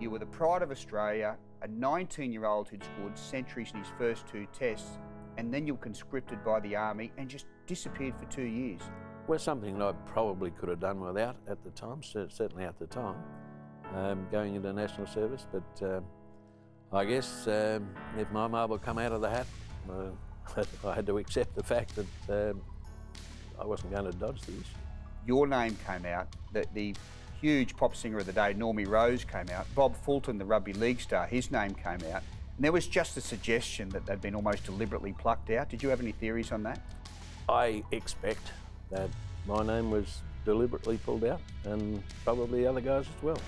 You were the pride of Australia, a 19 year old who'd scored centuries in his first two tests, and then you were conscripted by the army and just disappeared for two years. Well, something that I probably could have done without at the time, certainly at the time, um, going into national service. But um, I guess um, if my marble come out of the hat, uh, I had to accept the fact that um, I wasn't going to dodge the issue. Your name came out, that the huge pop singer of the day, Normie Rowe, came out. Bob Fulton, the rugby league star, his name came out. And there was just a suggestion that they'd been almost deliberately plucked out. Did you have any theories on that? I expect that my name was deliberately pulled out and probably other guys as well.